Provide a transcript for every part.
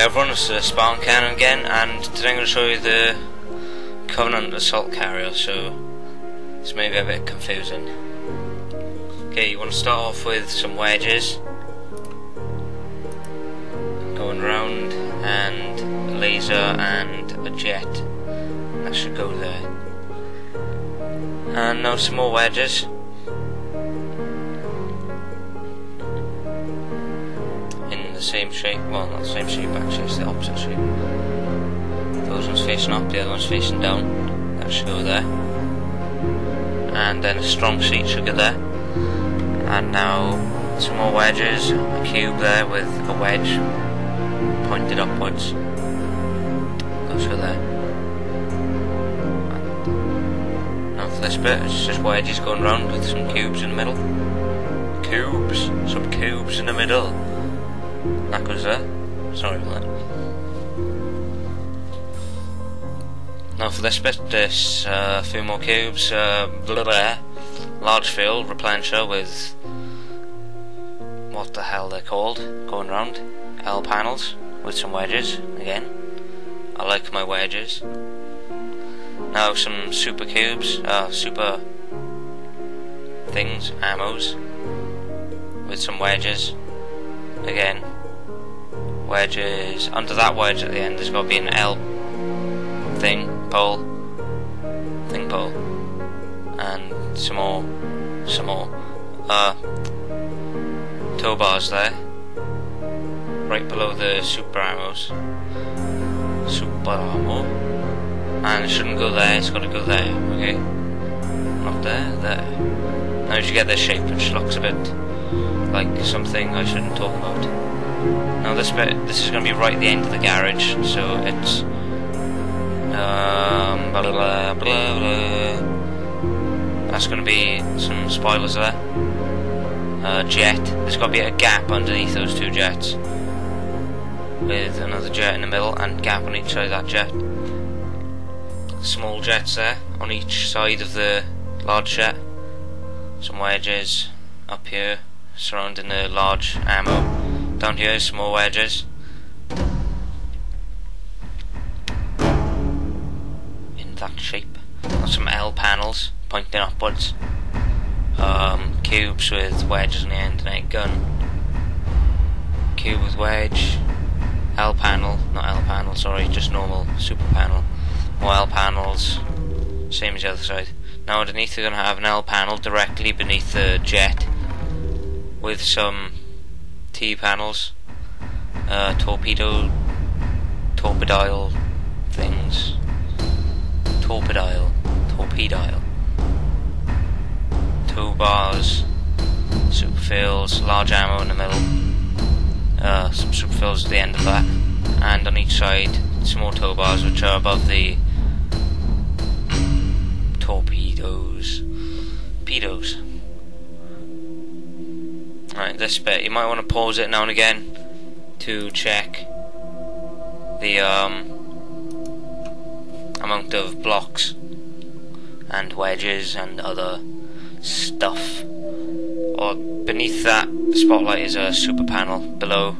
Hi everyone, it's uh, Spartan Cannon again, and today I'm going to show you the Covenant Assault Carrier, so this may be a bit confusing. Okay, you want to start off with some wedges, going round, and a laser and a jet, that should go there. And now some more wedges. The same shape, well not the same shape actually, it's the opposite shape. Those ones facing up, the other one's facing down. That should go there. And then a strong seat should go there. And now some more wedges, a cube there with a wedge pointed upwards. Goes for there. Now for this bit, it's just wedges going round with some cubes in the middle. Cubes! Some cubes in the middle. Goes there. Sorry about that. Now for this bit, there's uh, a few more cubes. Uh, blah, large field replenisher with what the hell they're called, going round. L panels with some wedges again. I like my wedges. Now some super cubes, uh, super things, ammos with some wedges again wedges. Under that wedge at the end, there's got to be an L thing, pole, thing pole, and some more, some more, uh, tow bars there, right below the super ammos, super ammo, and it shouldn't go there, it's got to go there, okay, not there, there. Now you get this shape, which looks a bit like something I shouldn't talk about. Now this bit, this is going to be right at the end of the garage, so it's um, blah, blah, blah, blah. That's going to be some spoilers there. Uh, jet. There's got to be a gap underneath those two jets, with another jet in the middle and gap on each side of that jet. Small jets there on each side of the large jet. Some wedges up here surrounding the large ammo. Down here, more wedges. In that shape. some L panels pointing upwards. Um, cubes with wedges on the end and a gun. Cube with wedge. L panel, not L panel, sorry, just normal super panel. More L panels, same as the other side. Now underneath we're going to have an L panel directly beneath the jet with some T panels, uh, torpedo, torpedile things, torpedile, torpedile, tow bars, super fills, large ammo in the middle, uh, some super fills at the end of that, and on each side more tow bars which are above the torpedoes, pedos. Right, this bit, you might want to pause it now and again to check the um, amount of blocks and wedges and other stuff. Or beneath that spotlight is a super panel below,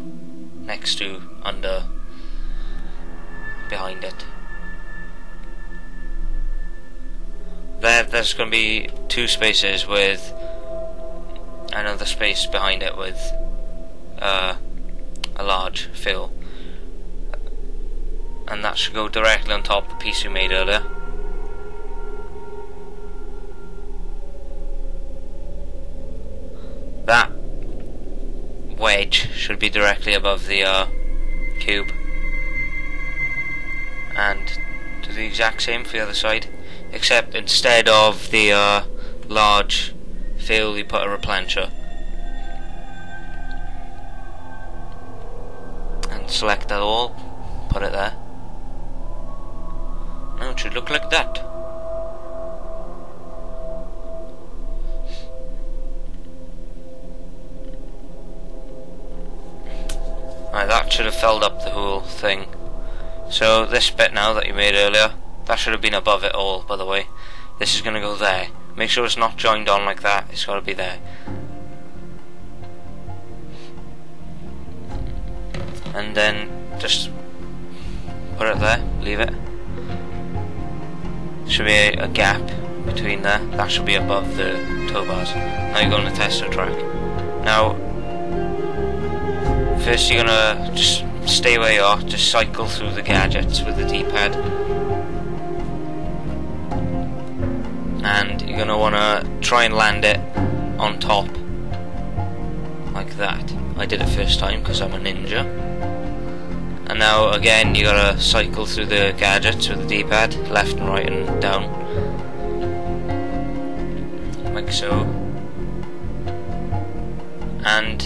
next to, under, behind it. There, there's going to be two spaces with another space behind it with uh, a large fill. And that should go directly on top of the piece we made earlier. That wedge should be directly above the uh, cube. And do the exact same for the other side except instead of the uh, large fill you put a replenisher and select that all put it there now it should look like that Right, that should have filled up the whole thing. So this bit now that you made earlier, that should have been above it all, by the way. This is going to go there. Make sure it's not joined on like that, it's got to be there. And then just put it there, leave it. Should be a, a gap between there. That should be above the tow bars. Now you're going to test the track. Now, first you're gonna just stay where you are. Just cycle through the gadgets with the D-pad, and you're gonna wanna try and land it on top, like that. I did it first time because I'm a ninja. And now again you gotta cycle through the gadgets with the D-pad, left and right and down. Like so. And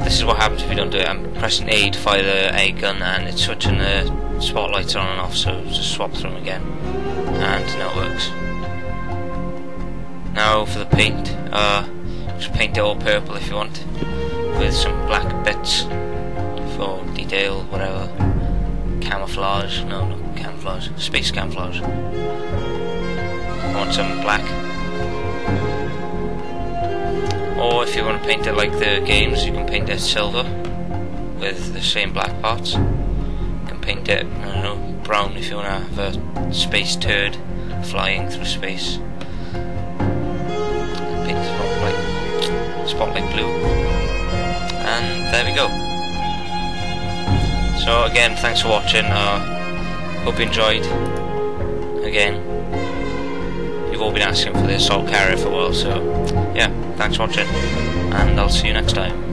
this is what happens if you don't do it. I'm pressing A to fire the A gun and it's switching the spotlights on and off so just swap through them again. And now it works. Now for the paint, uh, just paint it all purple if you want with some black bits for detail, whatever. Camouflage, no, not camouflage, space camouflage. I want some black. Or if you want to paint it like the games, you can paint it silver with the same black parts. You can paint it, I don't know, brown if you want to have a space turd flying through space. Spotlight, blue and there we go. So again, thanks for watching. Uh, hope you enjoyed. Again, you've all been asking for the assault carrier for a while, so yeah, thanks for watching, and I'll see you next time.